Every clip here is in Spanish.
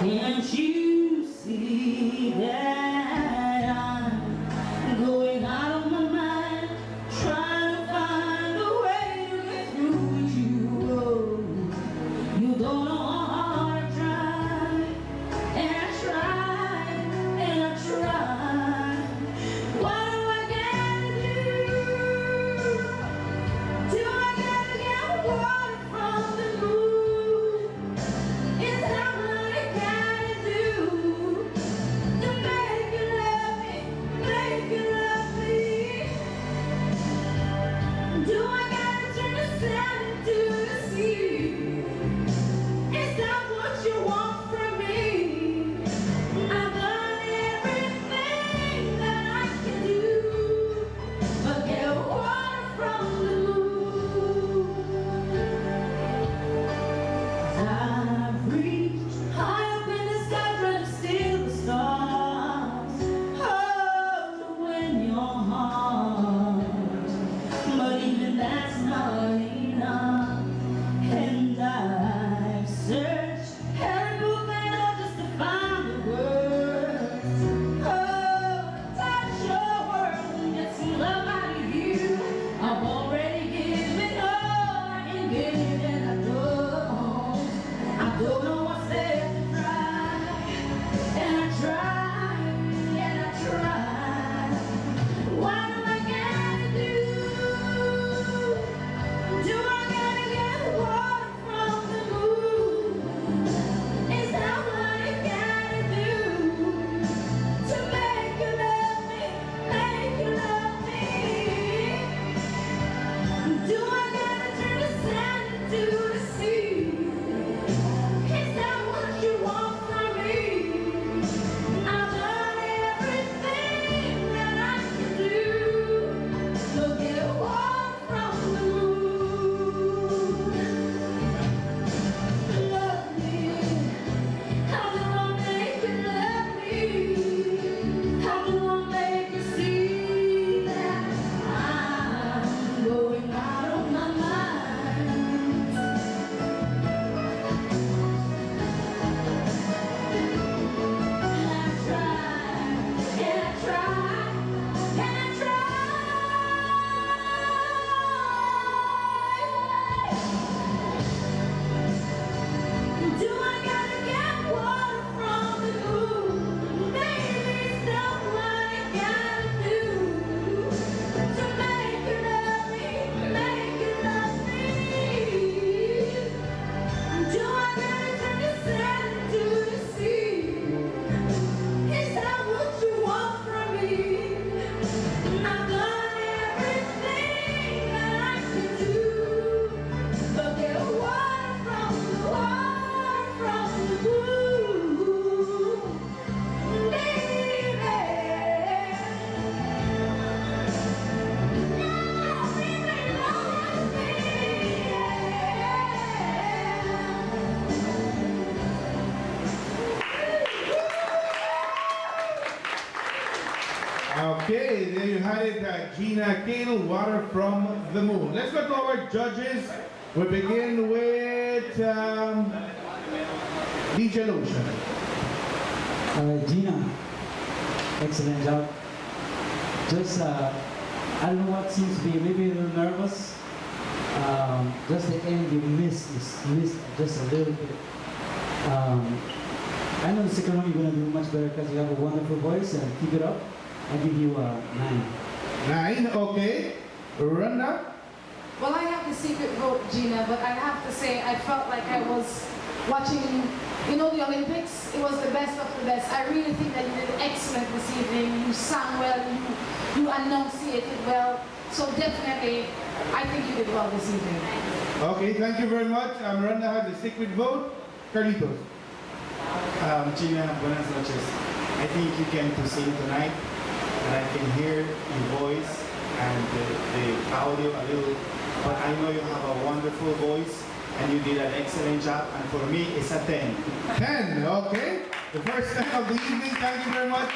Um Okay, there you had it, uh, Gina Kale, Water from the Moon. Let's go to our judges. We begin with um, DJ. Uh, Gina, excellent job. Just, uh, I don't know what seems to be maybe a little nervous. Um, just the end you missed, missed just a little bit. Um, I know the second one you're gonna do much better because you have a wonderful voice and keep it up. I give you a nine. Nine, okay. Randa. Well, I have the secret vote, Gina, but I have to say I felt like I was watching, you know, the Olympics. It was the best of the best. I really think that you did excellent this evening. You sang well, you, you enunciated well. So definitely, I think you did well this evening. Okay, thank you very much. Um, Randa has the secret vote. Carlitos. Um, Gina, buenas noches. I think you came to sing tonight, and I can hear your voice and the, the audio a little, but I know you have a wonderful voice, and you did an excellent job, and for me, it's a 10. 10, okay. The first 10 of the evening, thank you very much.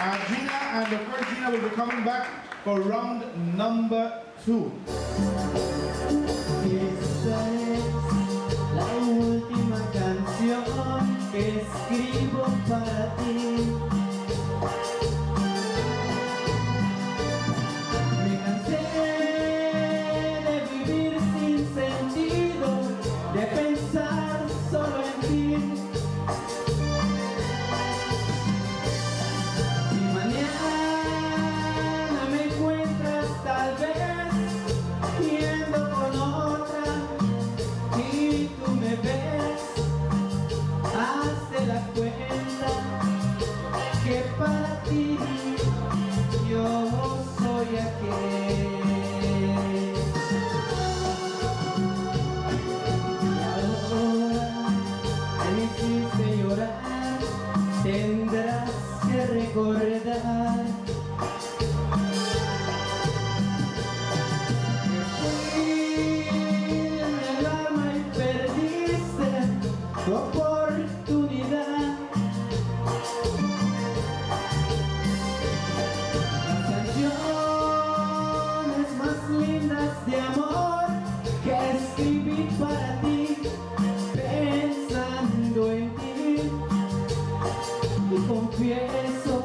Uh, Gina, and the first Gina will be coming back for round number two. Esta es la última canción que escribo para tienes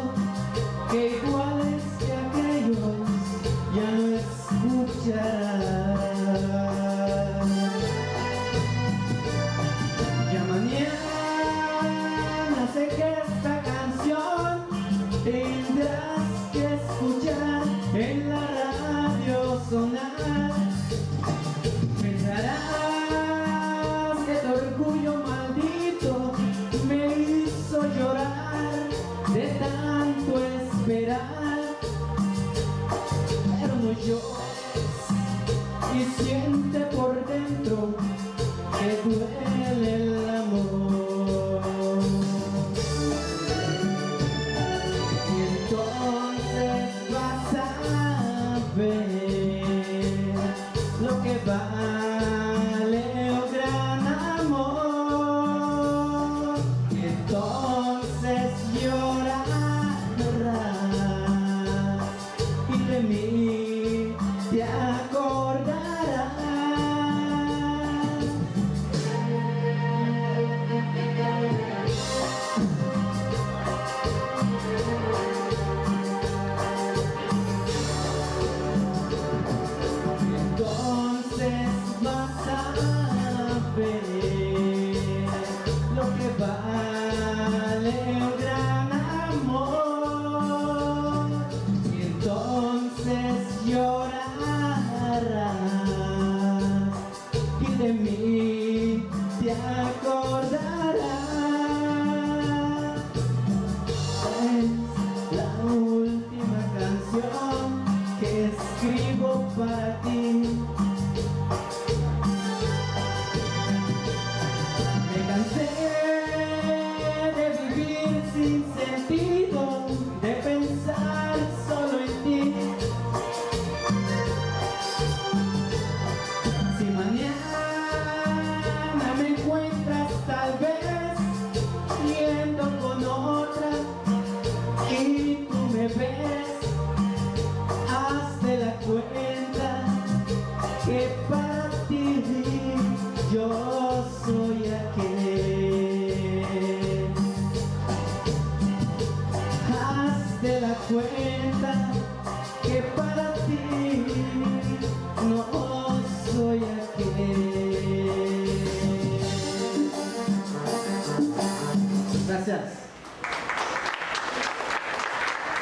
soy aquel. Hazte la cuenta.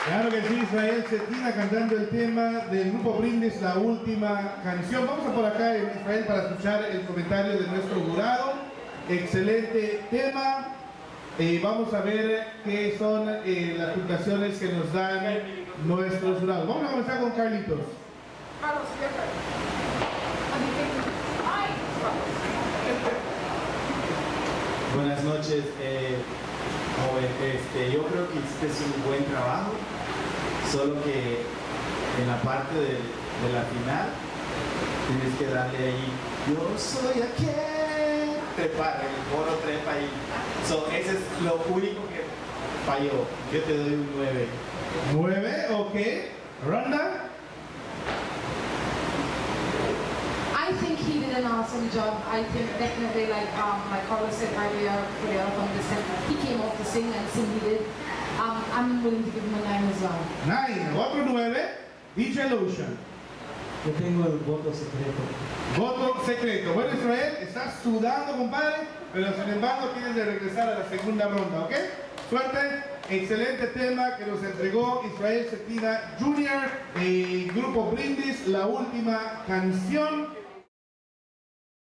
Claro que sí, Israel Cetina cantando el tema del grupo Brindis, la última canción. Vamos a por acá, Israel, para escuchar el comentario de nuestro jurado. Excelente tema. Eh, vamos a ver qué son eh, las puntuaciones que nos dan nuestros jurados. Vamos a comenzar con Carlitos. Buenas noches, eh, joven. Este, yo creo que hiciste un buen trabajo, solo que en la parte de, de la final tienes que darle ahí, yo soy aquel, trepar, el coro trepa ahí. So, ese es lo único que falló. Yo te doy un 9. 9, ok. Ronda. I think he did an awesome job. I think definitely, like um, like Carlos said earlier, for the album, the set, he came out to sing and sing he did. Um, I'm willing to give him a nine as well. 9, otro 9. DJ Lotion. Yo tengo el voto secreto. Voto secreto. Bueno, Israel, estás sudando, compadre, pero sin embargo tienes de regresar a la segunda ronda, ¿ok? Suerte. Excelente tema que nos entregó Israel Cetina Jr. y Grupo Brindis, la última canción.